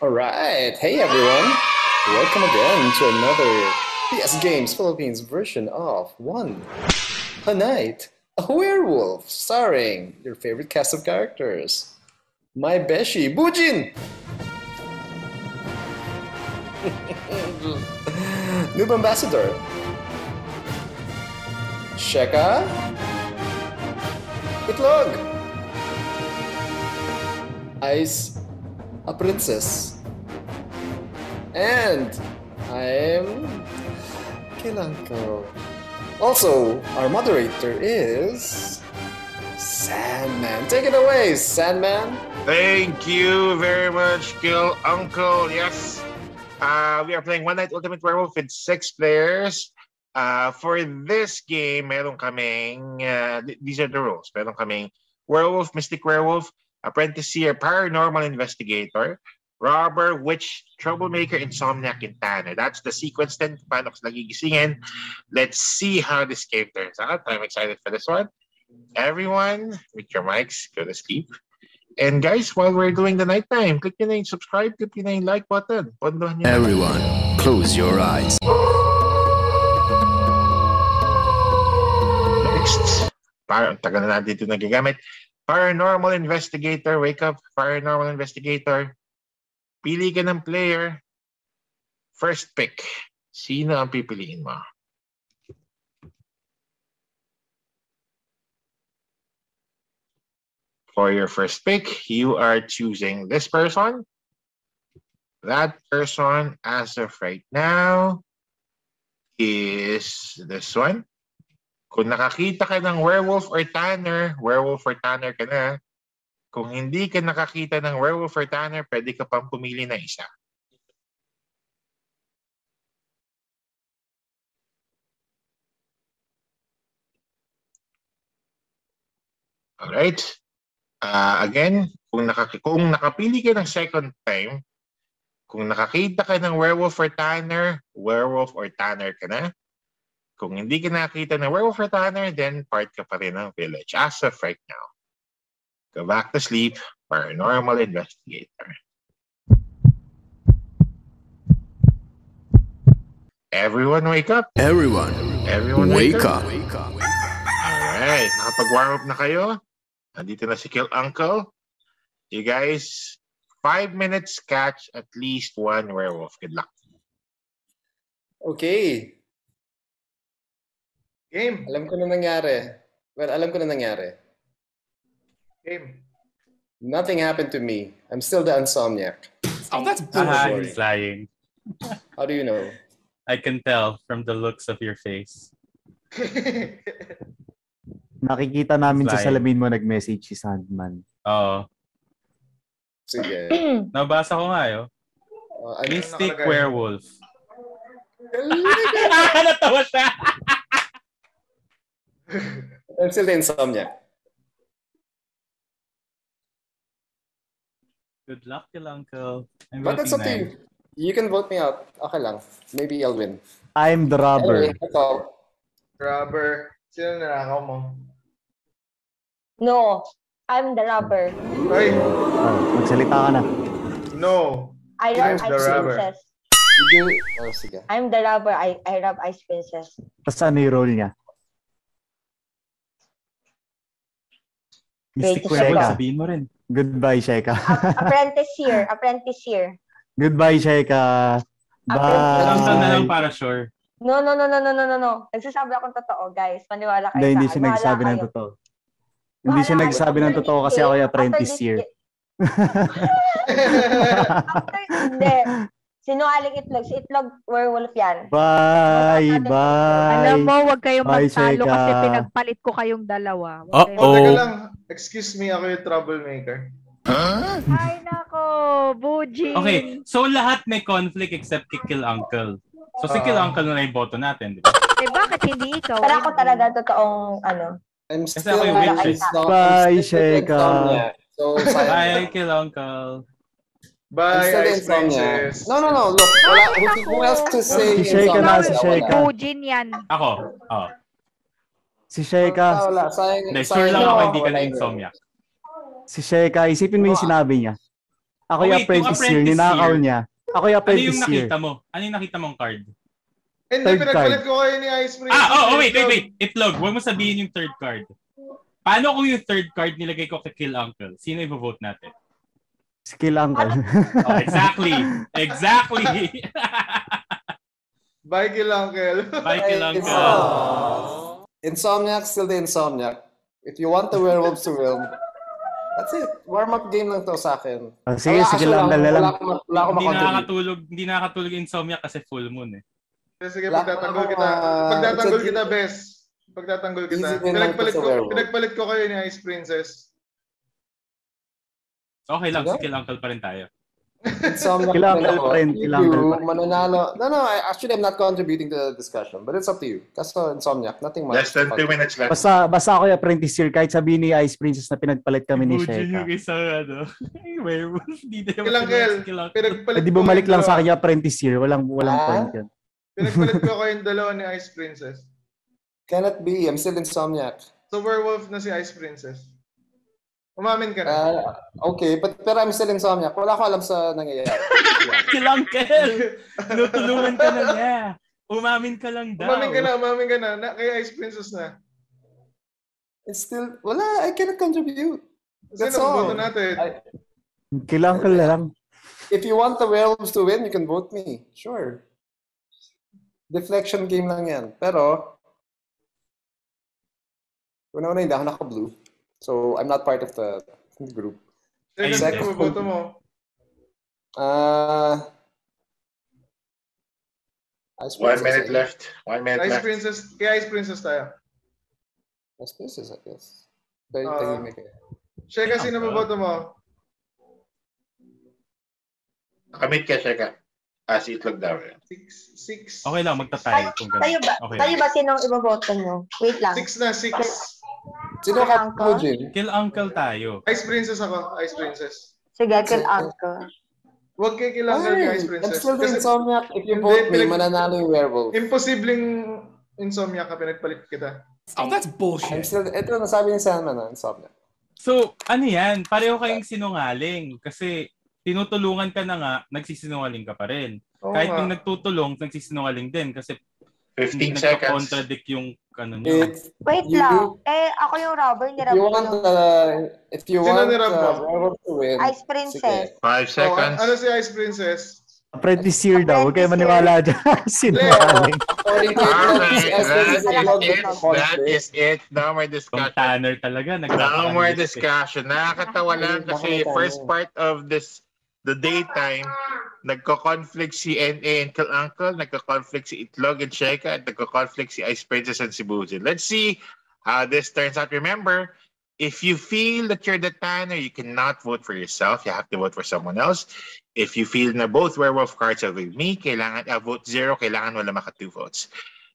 All right. Hey, everyone. Welcome again to another PS Games Philippines version of One a Night, a Werewolf, starring your favorite cast of characters. My Beshi, Bujin! Noob Ambassador. Sheka. Itlog. Ice, a princess. And I'm Kilanko. Also, our moderator is Sandman. Take it away, Sandman. Thank you very much, Kill Uncle. Yes. Uh, we are playing One Night Ultimate Werewolf with six players. Uh, for this game, meron kaming, uh, th- these are the rules. Meron kaming Werewolf, Mystic Werewolf, Apprentice Seer, Paranormal Investigator, Robber, Witch, Troublemaker, Insomniac, and Tanner. That's the sequence then. Paano ko sila gigisingin. Let's see how this game turns out. I'm excited for this one. Everyone, with your mics, go to sleep. And guys, while we're doing the nighttime, click nyo na yung subscribe, click nyo na yung like button. Pondohan nyo. Everyone, close your eyes. Next, para, ang tagal na natin ito nagagamit. Paranormal Investigator, wake up. Paranormal Investigator. Pili ka ng player. First pick. Sino ang pipiliin mo? For your first pick, you are choosing this person. That person, as of right now, is this one. Kung nakakita ka ng werewolf or tanner, werewolf or tanner ka na. Kung hindi ka nakakita ng werewolf or tanner, pwede ka pang pumili na isa. Alright. Uh, again, kung, nakak kung nakapili ka ng second time, kung nakakita ka ng werewolf or tanner, werewolf or tanner ka na. Kung hindi ka nakita ng werewolf or tanner, then part ka pa rin ng village as of right now. Go back to sleep, paranormal investigator. Everyone wake up. Everyone, Everyone wake up. Alright, nakapag-warm up na kayo. Nandito na si Kill Uncle. You guys, five minutes catch at least one werewolf. Good luck. Okay. Game. Alam ko na nangyari. Well, alam ko na nangyari. Game. Nothing happened to me. I'm still the insomniac. Oh, that's Ah, bullshit. He's lying. How do you know? I can tell from the looks of your face. Nakikita namin sa Flying. salamin mo nag-message si Sandman. Oo. Sige. Nabasa ko nga yun. Uh, ano- Mystic nakalagay? Werewolf. Natawa siya. I'm still the insomniac. Good luck, Kill Uncle. I'm But that's up voting to nine. you. You can vote me out. Okay lang. Maybe I'll win. I'm the robber. Anyway, that's all. Rubber. Sino nanakaw mo? No, I'm the robber. Ay, Oh, magsalita ka na. no. I rob Ice robber? Princess. You do... Oh, sige. I'm the robber. I, I rob Ice Princess. Tapos ano yung role niya? Mystic Sheka. sabihin mo rin. Goodbye, Sheka. Apprentice here. Apprentice here. Goodbye, Sheka. Alam ka na lang Bye. para sure. No, no, no, no, no, no, no, no. Nagsasabi akong totoo, guys. Paniwala kayo Hindi, hindi siya nagsabi ng kayo. totoo. Hindi siya Bahala nagsabi kayo. ng totoo kasi ako yung game- apprentice this here. ga- After, hindi. Sinungaling itlog. Si itlog, werewolf yan. Bye, Alam bye. mo, wag kayong Bye, magtalo Sheka. kasi pinagpalit ko kayong dalawa. Wag kayong- Oh, teka Oh. lang. Excuse me, ako yung troublemaker. Ay, nako, Bujin. Okay, so lahat may conflict except kay Kill Uncle. So si Ah. Kill Uncle na yung boto natin, di ba? Eh, bakit hindi ikaw? Pero ako talaga totoong, ano, I'm Kasi still ako yung the witch eh. Bye, I'm still the Sheka. So, Bye, sayang. Kill Uncle. Bye, Ice. Princess. No, no, no. Look, wala, Bakit who, else to say Si Sheka na, si Wala. Sheka. Bujin yan. Ako. Oh. Si Ah, Sheka, wala. Sayang, Hindi, sure lang ako hindi ka na insomniac. si Sheka, isipin mo yung sinabi niya. Ako Oh, yung yung apprentice year, ninakaw niya. Ako yung Ano yung apprentice year. nakita mo? Ano yung nakita mong card? Hindi, pinagpalit ko kayo ni Ice Princess. Ah, oh, oh, wait, wait, wait. Itlog, huwag mo sabihin yung third card. Paano kung yung third card nilagay ko kay Kill Uncle? Sino yung vote natin? Skill uncle. Oh, exactly. Exactly. Bye, Kill Uncle. Bye, Kill Uncle. uh, Insomniac, still the Insomniac. If you want the werewolves to win, that's it. Warm-up game lang to sa akin. Oh, sige, Wala sige lang, wala- dala lang. Wala akong wala akong hindi makontribute. nakakatulog, hindi nakakatulog yung insomnia kasi full moon eh. Sige, pagtatanggol kita. Pagtatanggol kita, bes. Pagtatanggol kita. Pinagpalit ko, pinagpalit ko kayo ni Ice Princess. Okay lang, Sige. si Kill Uncle pa rin tayo. Din ako. friend, If kailangan you friend. mananalo. No, no, I, actually, I'm not contributing to the discussion, but it's up to you. Kaso Insomniac, nothing much. Less than two minutes left. Basta, basta ako yung apprentice year, kahit sabihin ni Ice Princess na pinagpalit kami ni Sheka. yung isang ano, werewolf. Hindi na yung. Pinagpalit ko bumalik lang sa akin yung apprentice year. Walang, walang Ah? point yun. Pinagpalit ko kayong dalawa ni Ice Princess. Cannot be. I'm still Insomniac. So, werewolf na si Ice Princess. Umamin ka na. Uh, okay, but pero I'm still Insomniac. Wala ko alam sa nangyayari. Kill Uncle! Tinutulungan ka na niya. Umamin ka lang daw. umamin ka na, umamin ka na. na kay Ice Princess na. It's still, wala, I cannot contribute. That's Sino ang all. boto natin? I- Kailangan ko na lang. If you want the werewolves to win, you can vote me. Sure. Deflection game lang yan. Pero, una-una hindi ako naka-blue. So, I'm not part of the group. Second, boto mo? Uh, Ice One Princess, minute left. One minute Ice left. Princess, kay Ice Princess tayo. Ice Princess, I guess. Tayo, Ah. tahimik eh. Sheka, sino mo boto mo? Nakamit ka, Sheka. Ah, si Itlog daw. Six. Six. Okay lang, magtatay. Kung Kayo ganun. ba? Okay. Kayo ba sinong iboboto nyo? Wait lang. Six na, six. Sino ka Uncle? mo, Jin? Kill Uncle tayo. Ice Princess ako. Ice Princess. Sige, kill uncle. Huwag kayo kailangan ni Ice I'm Princess. still the Insomniac. If you Hindi, vote me, mananalo yung werewolf. imposibleng insomnia ka, pinagpalit kita. Oh, that's I'm bullshit. still, ito nasabi ni Salman, ah, Insomniac. So, ano yan? Pareho kayong sinungaling. Kasi tinutulungan ka na nga, nagsisinungaling ka pa rin. Oo Kahit nga. yung nagtutulong, nagsisinungaling din. Kasi 15 hindi seconds. nagka-contradict yung ano nyo. If, Wait You- lang. Eh, ako yung robber, if you want, nirab uh, if you Sino want nirab mo? uh, werewolf to win, Ice Princess. Five Oh, seconds. ano si Ice Princess? Apprentice year daw. Huwag kayo maniwala dyan. Sinungaling. Ice Princess, that is it. is That is it. No more Kung discussion. Tanner talaga. No nagkaka- more discussion. Nakakatawa lang kasi first part of this, the daytime, nagko-conflict si NA and Kill Uncle, nagko-conflict si Itlog and Sheka, at nagko-conflict si Ice Princess and si Bujin. Let's see how this turns out. Remember, if you feel that you're the Tanner, you cannot vote for yourself. You have to vote for someone else. If you feel na both werewolf cards are with me, kailangan uh, vote zero, kailangan wala maka two votes.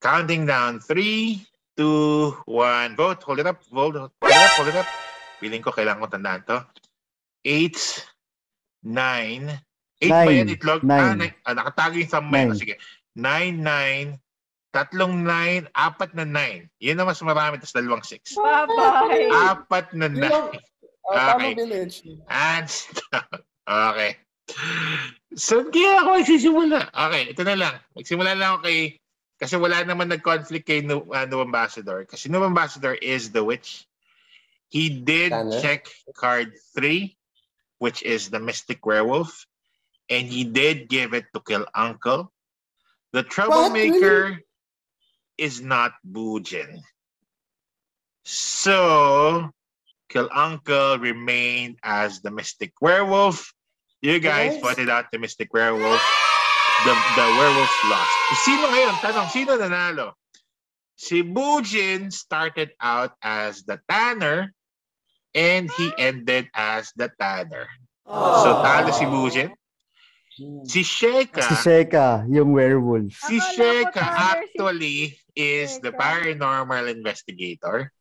Counting down three, two, one, vote. Hold it up. Hold, hold it up. Hold it up. Feeling ko kailangan ko tandaan to. Eight, nine, eight ba yan itlog? Nine. Ah, nine. Ah, nakatago yung thumb mo. Nine. Sige. Nine, nine, tatlong nine, apat na nine. Yun na mas marami, tapos dalawang six. Bye-bye. Apat na Yun lang. nine. Uh, Tama Okay. Village. And stop. Okay. So, kaya ako magsisimula. Okay, ito na lang. Magsimula lang ako kay... Kasi wala naman nag-conflict kay New, uh, New Ambassador. Kasi New Ambassador is the witch. He did Tanner. check card 3, which is the Mystic Werewolf. And he did give it to kill Uncle. The troublemaker is not Bujin. So, Kill Uncle remained as the Mystic Werewolf. You guys Yes. pointed out the Mystic Werewolf. The, the werewolf lost. Sino ngayon? Tanong, sino nanalo? Si Bujin started out as the Tanner and he ended as the Tanner. So, talo si Bujin. Si Sheka, Si Sheka, yung werewolf. Si Sheka si actually is the Sheka. paranormal investigator.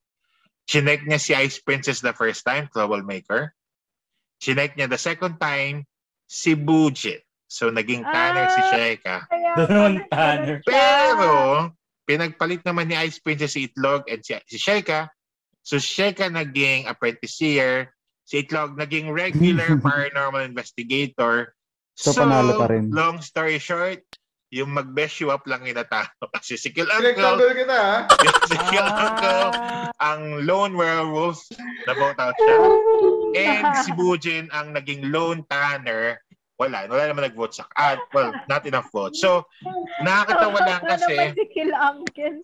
Chinek niya si Ice Princess the first time, troublemaker. Chinek niya the second time, si Bujin. So, naging Tanner si Ah. Sheka. Kaya Dalawang pala Tanner. Pero, pinagpalit naman ni Ice Princess si Itlog and si, si Sheka. So, Sheka naging apprentice year. Si Itlog naging regular paranormal investigator. So, panalo pa rin. long story short, yung mag-best you up lang inatalo. Kasi si Kill Uncle, kita, ha? si Kill Uncle, ang lone werewolf, na-vote out siya. And si Bujin ang naging lone tanner. Wala, wala naman nag-vote sa... Ah, well, not enough votes. So, nakakatawa lang kasi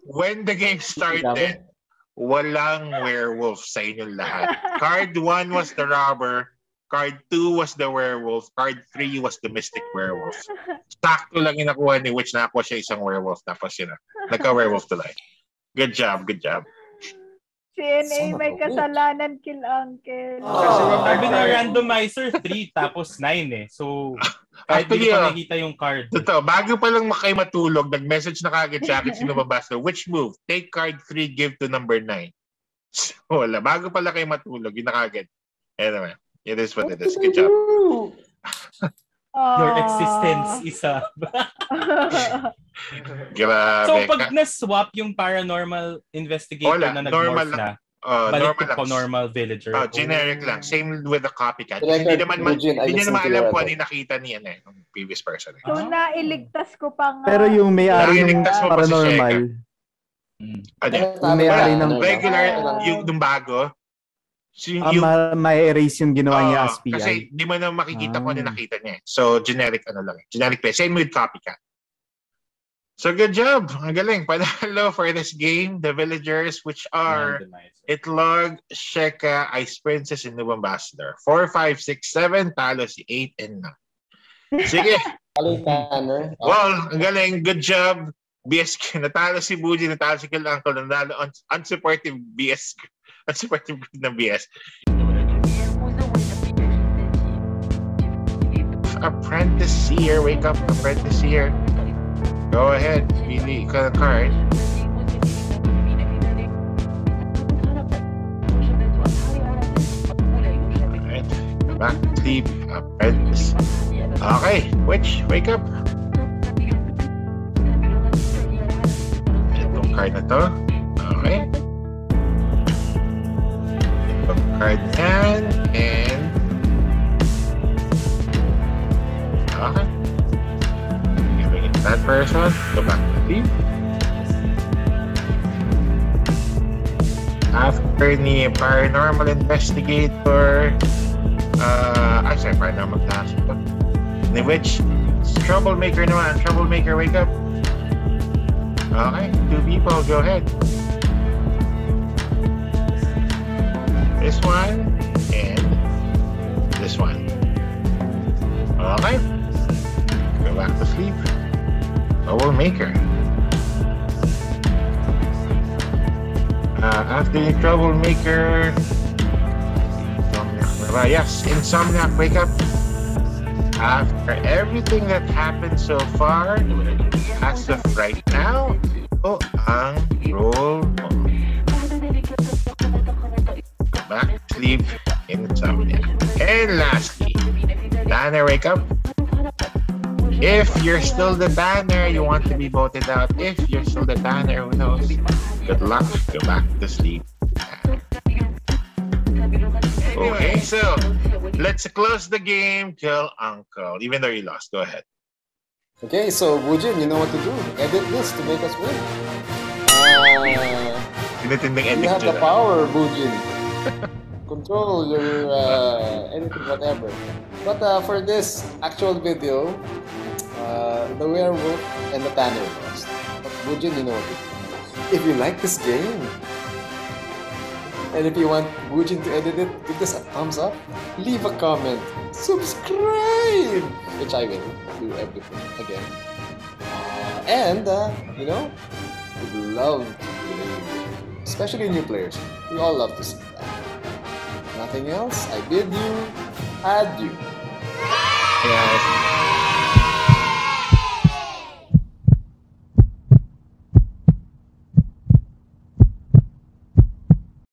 when the game started, walang werewolf sa inyong lahat. Card 1 was the robber. Card 2 was the werewolf. Card 3 was the mystic werewolf. Sakto lang yung nakuha ni Witch. Nakakuha siya isang werewolf. Tapos yun na. Nagka-werewolf tuloy. Good job, good job. CNA of may kasalanan, Kill Uncle. Kasi Oh. Sabi ng randomizer, 3 tapos 9 eh. So, kahit Actually, hindi pa ah, nakikita yung card. Totoo, bago pa lang kayo matulog, nag-message na kagad sa akin sino babasa. Which move? Take card 3, give to number 9. So, wala. Bago pala kayo matulog, yun na kagad. Anyway, it is what it is. Good job. Your Ah. existence is a... Grabe. so, pag na-swap yung paranormal investigator Wala, na normal nag-morph na, oh, balik normal po normal villager. Oh, generic lang. Same with the copycat. Record, hindi naman ma- Eugene, hindi naman alam kung ano yung nakita niya eh, ng previous person. Eh. so, nailigtas ko pa nga. Pero yung may-ari ng Nailigtas mo pa si paranormal, Mm. Ano? Yung may-ari ng Regular, Ah. yung nung bago, so, ah, yung, ma- may-erase yung ginawa niya Oo, as PI. Kasi di mo na makikita kung ano Ah. nakita niya. eh. So, generic ano lang. eh. Generic play. Same with copycat. So, good job. Ang galing. Panalo for this game. The villagers, which are. Itlog, Sheka, Ice Princess, and New Ambassador. 4, 5, 6, 7. Talo si 8 and 9. Sige. Well, ang galing. Good job. BSK. Natalo si Buji, natalo si Kill Uncle, natalo un- unsupportive BS. Unsupportive ng BS. Apprentice Seer. Wake up, Apprentice Seer. Go ahead. Pili ka ng card. Alright. Back to sleep. Apprentice. Okay. Witch, wake up. Card na to. Okay. Itong card yan. And... Okay. Giving it that person. Go back to sleep. After ni paranormal investigator, uh, sorry, paranormal task. Ni which, troublemaker naman. Troublemaker, wake up. Okay, two people, go ahead. This one and this one. Okay. Go back to sleep. Troublemaker. Uh, after the troublemaker. Insomniac. Yes, Insomniac, wake up. After everything that happened so far, as of right now, ito ang roll mo. Back to sleep, Insomniac. And lastly, Tanner, wake up. If you're still the banner, you want to be voted out. If you're still the banner, who knows? Good luck. Go back to sleep. Okay, so let's close the game. Kill Uncle. Even though you lost, go ahead. Okay, so Bujin, you know what to do. Edit this to make us win. Uh, you have the power, Bujin. Control your uh, anything, whatever. But uh, for this actual video, uh, the werewolf and the tanner lost. But Bujin, you know what to do. If you like this game, and if you want Bujin to edit it, give this a thumbs up, leave a comment, subscribe, which I will do everything again. Uh, and, uh, you know, would love to play especially new players. We all love to see that. Nothing else, I bid you adieu.